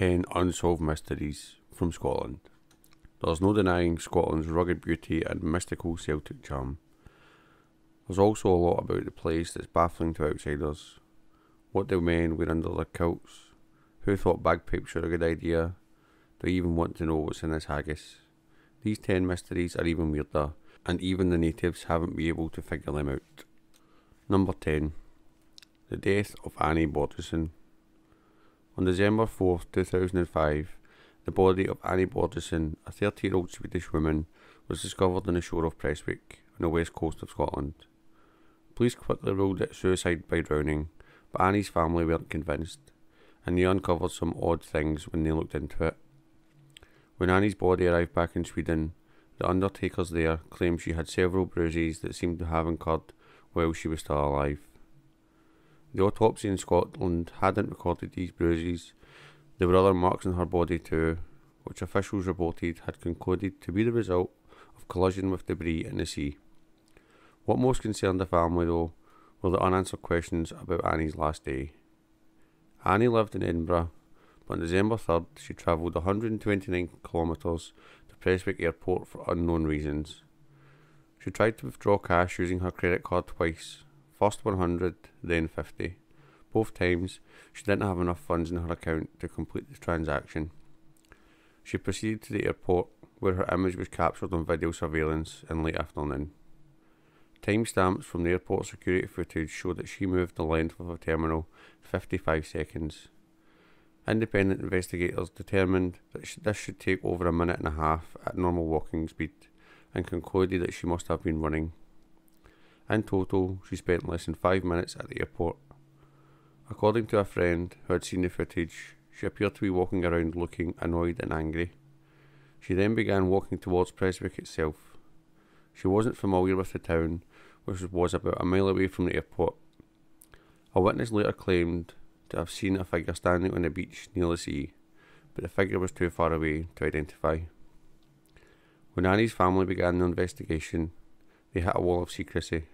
10 Unsolved Mysteries from Scotland. There's no denying Scotland's rugged beauty and mystical Celtic charm. There's also a lot about the place that's baffling to outsiders. What do men wear under their kilts? Who thought bagpipes were a good idea? Do you even want to know what's in this haggis? These 10 mysteries are even weirder, and even the natives haven't been able to figure them out. Number 10 The Death of Annie Borjesson. On December 4th, 2005, the body of Annie Borjesson, a 30 year old Swedish woman, was discovered on the shore of Prestwick, on the west coast of Scotland. Police quickly ruled it suicide by drowning, but Annie's family weren't convinced, and they uncovered some odd things when they looked into it. When Annie's body arrived back in Sweden, the undertakers there claimed she had several bruises that seemed to have occurred while she was still alive. The autopsy in Scotland hadn't recorded these bruises. There were other marks on her body too, which officials reported had concluded to be the result of collision with debris in the sea. What most concerned the family, though, were the unanswered questions about Annie's last day. Annie lived in Edinburgh, but on December 3rd she travelled 129 kilometres to Prestwick Airport for unknown reasons. She tried to withdraw cash using her credit card twice, first 100, then 50. Both times, she didn't have enough funds in her account to complete the transaction. She proceeded to the airport, where her image was captured on video surveillance in late afternoon. Timestamps from the airport security footage show that she moved the length of the terminal 55 seconds. Independent investigators determined that this should take over a minute and a half at normal walking speed and concluded that she must have been running. In total, she spent less than five minutes at the airport. According to a friend who had seen the footage, she appeared to be walking around looking annoyed and angry. She then began walking towards Prestwick itself. She wasn't familiar with the town, which was about a mile away from the airport. A witness later claimed to have seen a figure standing on the beach near the sea, but the figure was too far away to identify. When Annie's family began the investigation, they hit a wall of secrecy.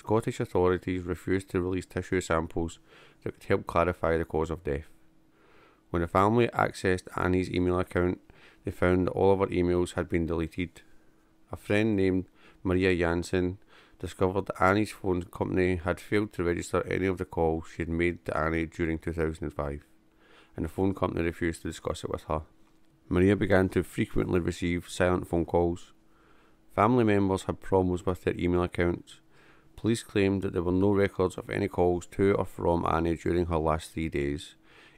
Scottish authorities refused to release tissue samples that could help clarify the cause of death. When the family accessed Annie's email account, they found that all of her emails had been deleted. A friend named Maria Jansen discovered that Annie's phone company had failed to register any of the calls she had made to Annie during 2005, and the phone company refused to discuss it with her. Maria began to frequently receive silent phone calls. Family members had problems with their email accounts. Police claimed that there were no records of any calls to or from Annie during her last three days,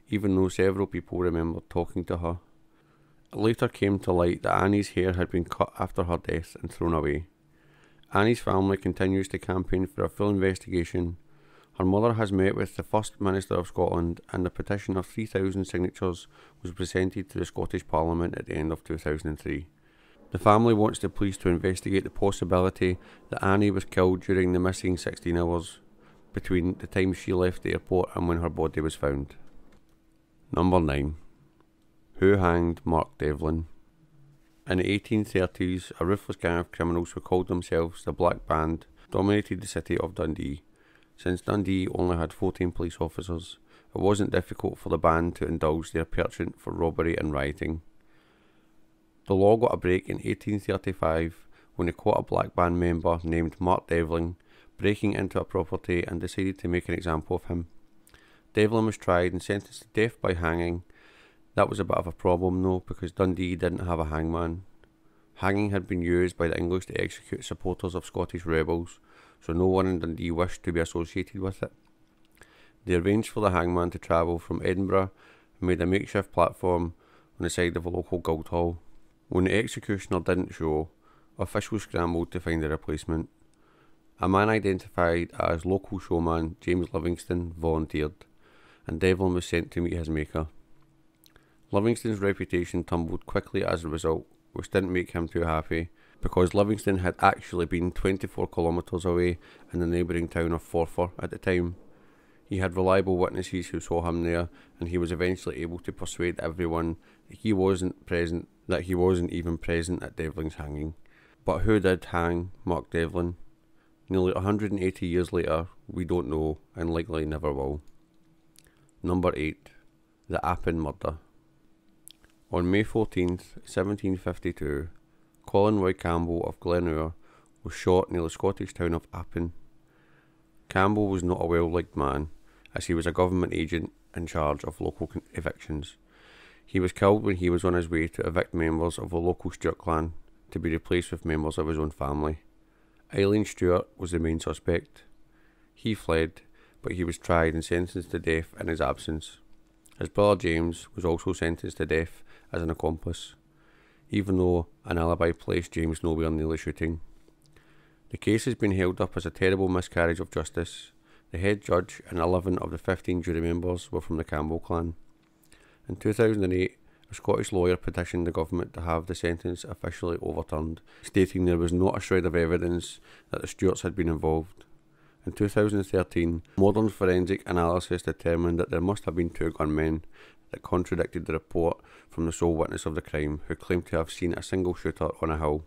even though several people remembered talking to her. It later came to light that Annie's hair had been cut after her death and thrown away. Annie's family continues to campaign for a full investigation. Her mother has met with the First Minister of Scotland, and a petition of 3,000 signatures was presented to the Scottish Parliament at the end of 2003. The family wants the police to investigate the possibility that Annie was killed during the missing 16 hours between the time she left the airport and when her body was found. Number 9. Who hanged Mark Devlin? In the 1830s, a ruthless gang of criminals who called themselves the Black Band dominated the city of Dundee. Since Dundee only had 14 police officers, it wasn't difficult for the band to indulge their penchant for robbery and rioting. The law got a break in 1835 when they caught a Black Band member named Mark Devlin breaking into a property and decided to make an example of him. Devlin was tried and sentenced to death by hanging that was a bit of a problem though, because Dundee didn't have a hangman. Hanging had been used by the English to execute supporters of Scottish rebels, so no one in Dundee wished to be associated with it. They arranged for the hangman to travel from Edinburgh and made a makeshift platform on the side of a local Guildhall. When the er executioner didn't show, officials scrambled to find a replacement. A man identified as local showman James Livingston volunteered, and Devlin was sent to meet his maker. Livingston's reputation tumbled quickly as a result, which didn't make him too happy, because Livingston had actually been 24 kilometres away in the neighbouring town of Forfar at the time. He had reliable witnesses who saw him there, and he was eventually able to persuade everyone that he wasn't present, that he wasn't even present at Devlin's hanging. But who did hang Mark Devlin? Nearly 180 years later, we don't know, and likely never will. Number 8. The Appin Murder. On May 14th, 1752, Colin Roy Campbell of Glenure was shot near the Scottish town of Appin. Campbell was not a well liked man, as he was a government agent in charge of local evictions. He was killed when he was on his way to evict members of the local Stewart clan to be replaced with members of his own family. Alan Stewart was the main suspect. He fled, but he was tried and sentenced to death in his absence. His brother James was also sentenced to death as an accomplice, even though an alibi placed James nowhere near the shooting. The case has been held up as a terrible miscarriage of justice. The head judge and 11 of the 15 jury members were from the Campbell clan. In 2008, a Scottish lawyer petitioned the government to have the sentence officially overturned, stating there was not a shred of evidence that the Stewarts had been involved. In 2013, modern forensic analysis determined that there must have been two gunmen that contradicted the report from the sole witness of the crime, who claimed to have seen a single shooter on a hill.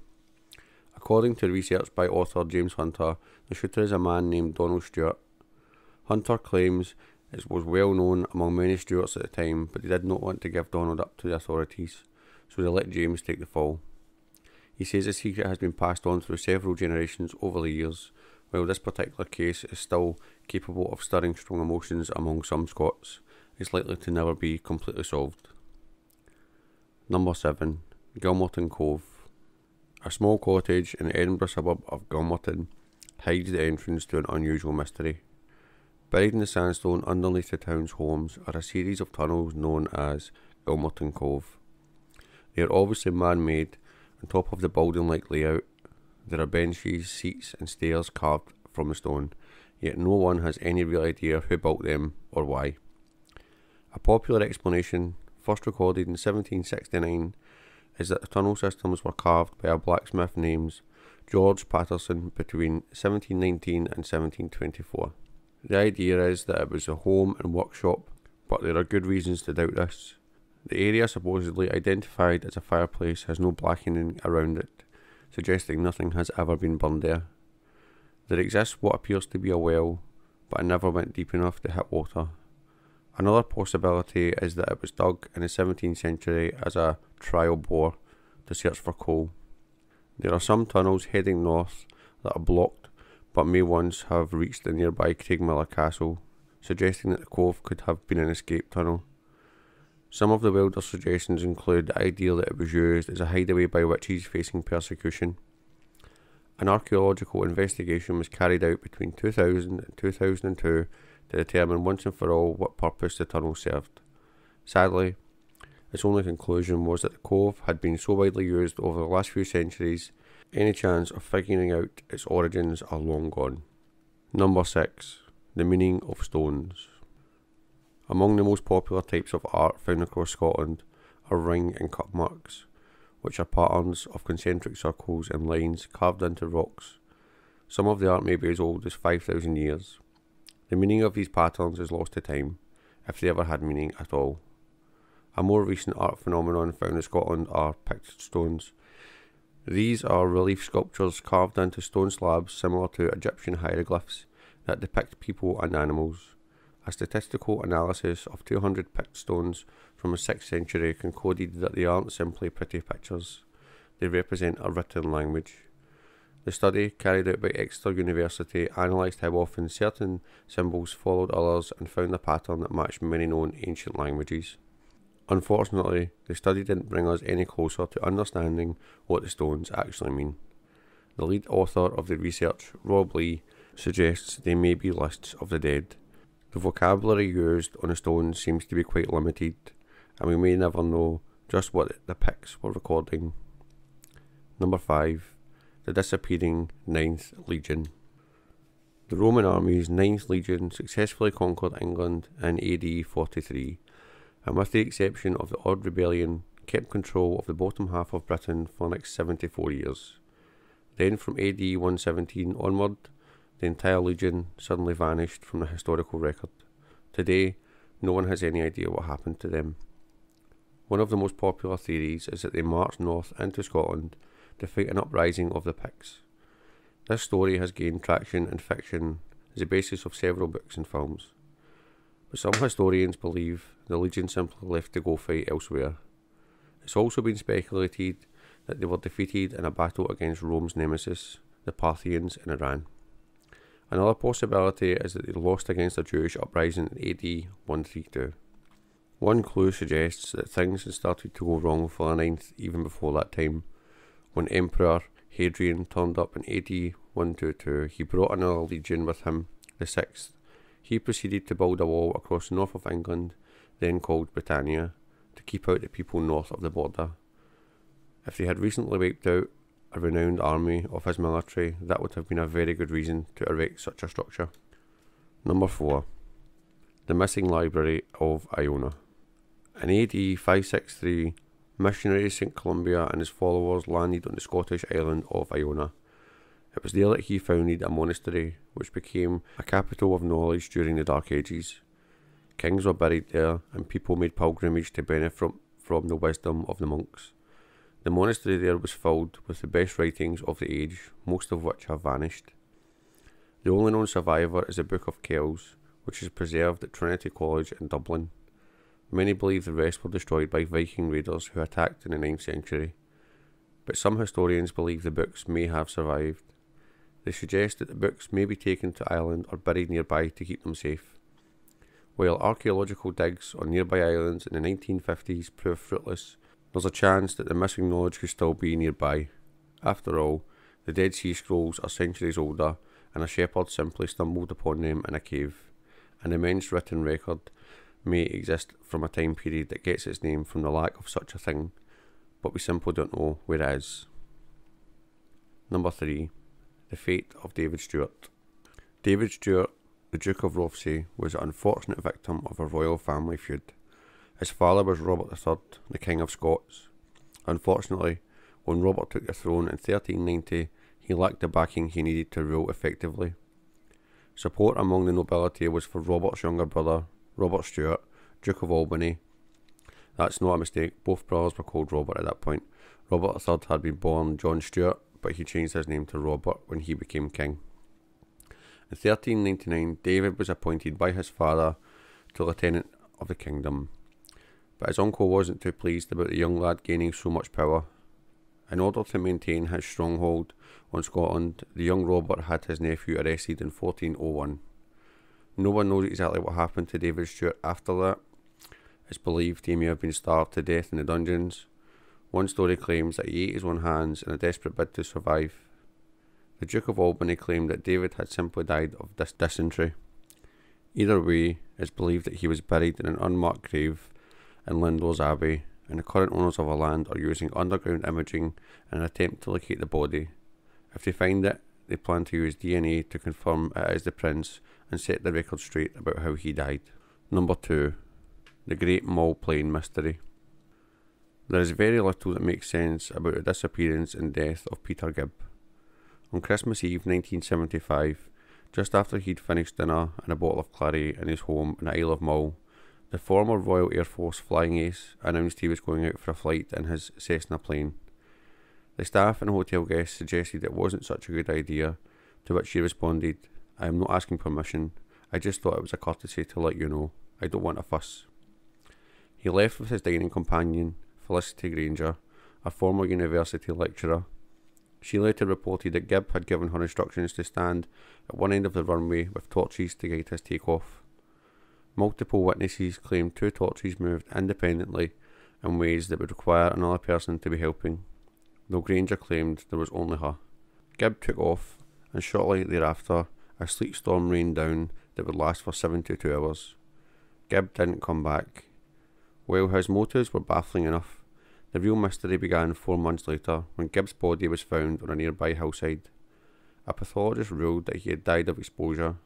According to research by author James Hunter, the shooter is a man named Donald Stewart. Hunter claims it was well known among many Stewarts at the time, but they did not want to give Donald up to the authorities, so they let James take the fall. He says the secret has been passed on through several generations over the years, while this particular case is still capable of stirring strong emotions among some Scots, it's likely to never be completely solved. Number 7. Gilmerton Cove a small cottage in the Edinburgh suburb of Gilmerton hides the entrance to an unusual mystery. Buried in the sandstone underneath the town's homes are a series of tunnels known as Gilmerton Cove. They are obviously man made on top of the building like layout. There are benches, seats, and stairs carved from the stone, yet no one has any real idea who built them or why. A popular explanation, first recorded in 1769, is that the tunnel systems were carved by a blacksmith named George Patterson between 1719 and 1724. The idea is that it was a home and workshop, but there are good reasons to doubt this. The area supposedly identified as a fireplace has no blackening around it, suggesting nothing has ever been burned there. There exists what appears to be a well, but it never went deep enough to hit water. Another possibility is that it was dug in the 17th century as a trial bore to search for coal. There are some tunnels heading north that are blocked but may once have reached the nearby Craigmillar Castle, suggesting that the cove could have been an escape tunnel. Some of the wilder suggestions include the idea that it was used as a hideaway by witches facing persecution. An archaeological investigation was carried out between 2000 and 2002 to determine once and for all what purpose the tunnel served. Sadly, its only conclusion was that the cove had been so widely used over the last few centuries, any chance of figuring out its origins are long gone. Number 6. The meaning of stones. Among the most popular types of art found across Scotland are ring and cup marks, which are patterns of concentric circles and lines carved into rocks. Some of the art may be as old as 5,000 years. The meaning of these patterns is lost to time, if they ever had meaning at all. A more recent art phenomenon found in Scotland are Pict stones. These are relief sculptures carved into stone slabs similar to Egyptian hieroglyphs that depict people and animals. A statistical analysis of 200 Pict stones from the 6th century concluded that they aren't simply pretty pictures, they represent a written language. The study, carried out by Exeter University, analysed how often certain symbols followed others and found a pattern that matched many known ancient languages. Unfortunately, the study didn't bring us any closer to understanding what the stones actually mean. The lead author of the research, Rob Lee, suggests they may be lists of the dead. The vocabulary used on the stones seems to be quite limited, and we may never know just what the Picts were recording. Number 5 the disappearing Ninth Legion. The Roman army's Ninth Legion successfully conquered England in AD 43, and with the exception of the odd rebellion, kept control of the bottom half of Britain for the next 74 years. Then, from AD 117 onward, the entire legion suddenly vanished from the historical record. Today, no one has any idea what happened to them. One of the most popular theories is that they marched north into Scotland to fight an uprising of the Picts. This story has gained traction in fiction as the basis of several books and films. But some historians believe the Legion simply left to go fight elsewhere. It's also been speculated that they were defeated in a battle against Rome's nemesis, the Parthians in Iran. Another possibility is that they lost against a Jewish uprising in AD 132. One clue suggests that things had started to go wrong for the ninth even before that time. When Emperor Hadrian turned up in AD 122, he brought another legion with him, the sixth. He proceeded to build a wall across the north of England, then called Britannia, to keep out the people north of the border. If they had recently wiped out a renowned army of his military, that would have been a very good reason to erect such a structure. Number 4. The Missing Library of Iona. In AD 563, missionary St. Columba and his followers landed on the Scottish island of Iona. It was there that he founded a monastery, which became a capital of knowledge during the Dark Ages. Kings were buried there, and people made pilgrimage to benefit from the wisdom of the monks. The monastery there was filled with the best writings of the age, most of which have vanished. The only known survivor is the Book of Kells, which is preserved at Trinity College in Dublin. Many believe the rest were destroyed by Viking raiders who attacked in the 9th century, but some historians believe the books may have survived. They suggest that the books may be taken to Ireland or buried nearby to keep them safe. While archaeological digs on nearby islands in the 1950s proved fruitless, there's a chance that the missing knowledge could still be nearby. After all, the Dead Sea Scrolls are centuries older, and a shepherd simply stumbled upon them in a cave. An immense written record may exist from a time period that gets its name from the lack of such a thing, but we simply don't know where it is. Number 3. The Fate of David Stewart. David Stewart, the Duke of Rothesay, was an unfortunate victim of a royal family feud. His father was Robert III, the King of Scots. Unfortunately, when Robert took the throne in 1390, he lacked the backing he needed to rule effectively. Support among the nobility was for Robert's younger brother, Robert Stewart, Duke of Albany. That's not a mistake, both brothers were called Robert at that point. Robert III had been born John Stewart, but he changed his name to Robert when he became king. In 1399, David was appointed by his father to lieutenant of the kingdom, but his uncle wasn't too pleased about the young lad gaining so much power. In order to maintain his stronghold on Scotland, the young Robert had his nephew arrested in 1401. No one knows exactly what happened to David Stewart after that. It's believed he may have been starved to death in the dungeons. One story claims that he ate his own hands in a desperate bid to survive. The Duke of Albany claimed that David had simply died of dis- dysentery. Either way, it's believed that he was buried in an unmarked grave in Lindores Abbey, and the current owners of the land are using underground imaging in an attempt to locate the body. If they find it, they plan to use DNA to confirm it is the prince and set the record straight about how he died. Number 2. The Great Mull Plane Mystery. There is very little that makes sense about the disappearance and death of Peter Gibb. On Christmas Eve 1975, just after he'd finished dinner and a bottle of claret in his home in Isle of Mull, the former Royal Air Force flying ace announced he was going out for a flight in his Cessna plane. The staff and hotel guests suggested it wasn't such a good idea, to which he responded, I am not asking permission. I just thought it was a courtesy to let you know. I don't want a fuss. He left with his dining companion, Felicity Grainger, a former university lecturer. She later reported that Gibb had given her instructions to stand at one end of the runway with torches to guide his takeoff. Multiple witnesses claimed two torches moved independently in ways that would require another person to be helping, though Grainger claimed there was only her. Gibb took off, and shortly thereafter a sleet storm rained down that would last for 72 hours. Gibb didn't come back. While his motives were baffling enough, the real mystery began four months later when Gibb's body was found on a nearby hillside. A pathologist ruled that he had died of exposure.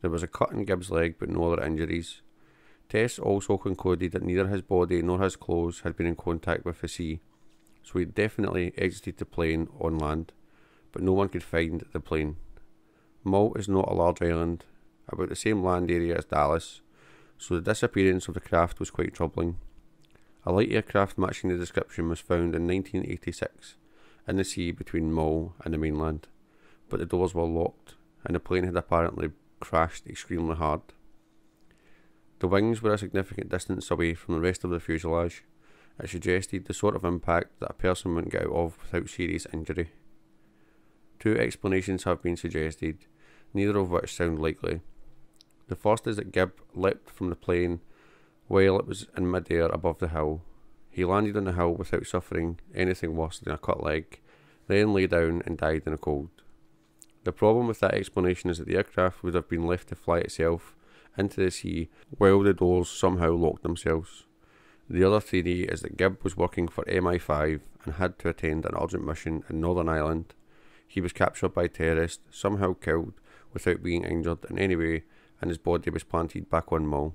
There was a cut in Gibb's leg but no other injuries. Tests also concluded that neither his body nor his clothes had been in contact with the sea, so he definitely exited the plane on land, but no one could find the plane. Mull is not a large island, about the same land area as Dallas, so the disappearance of the craft was quite troubling. A light aircraft matching the description was found in 1986 in the sea between Mull and the mainland, but the doors were locked and the plane had apparently crashed extremely hard. The wings were a significant distance away from the rest of the fuselage, it suggested the sort of impact that a person wouldn't get out of without serious injury. Two explanations have been suggested, neither of which sound likely. The first is that Gibb leapt from the plane while it was in midair above the hill. He landed on the hill without suffering anything worse than a cut leg, then lay down and died in the cold. The problem with that explanation is that the aircraft would have been left to fly itself into the sea while the doors somehow locked themselves. The other theory is that Gibb was working for MI5 and had to attend an urgent mission in Northern Ireland. He was captured by terrorists, somehow killed without being injured in any way, and his body was planted back on Mull.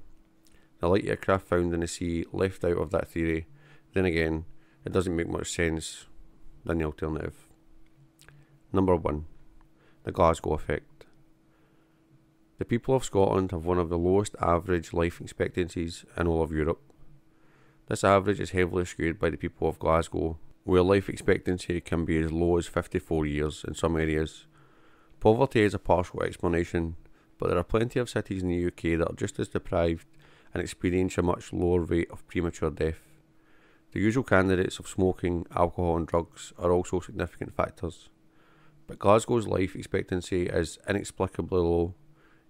The light aircraft found in the sea left out of that theory. Then again, it doesn't make much sense than the alternative. Number 1. The Glasgow Effect. The people of Scotland have one of the lowest average life expectancies in all of Europe. This average is heavily skewed by the people of Glasgow, where life expectancy can be as low as 54 years in some areas. Poverty is a partial explanation, but there are plenty of cities in the UK that are just as deprived and experience a much lower rate of premature death. The usual candidates of smoking, alcohol, and drugs are also significant factors. But Glasgow's life expectancy is inexplicably low,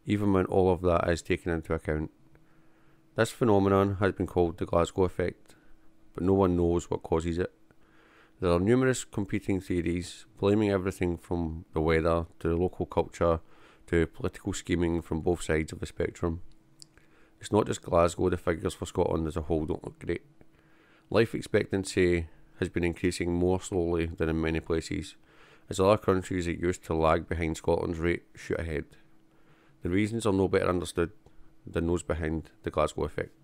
even when all of that is taken into account. This phenomenon has been called the Glasgow effect, but no one knows what causes it. There are numerous competing theories, blaming everything from the weather to the local culture to political scheming from both sides of the spectrum. It's not just Glasgow, the figures for Scotland as a whole don't look great. Life expectancy has been increasing more slowly than in many places, as other countries that used to lag behind Scotland's rate shoot ahead. The reasons are no better understood than those behind the Glasgow effect.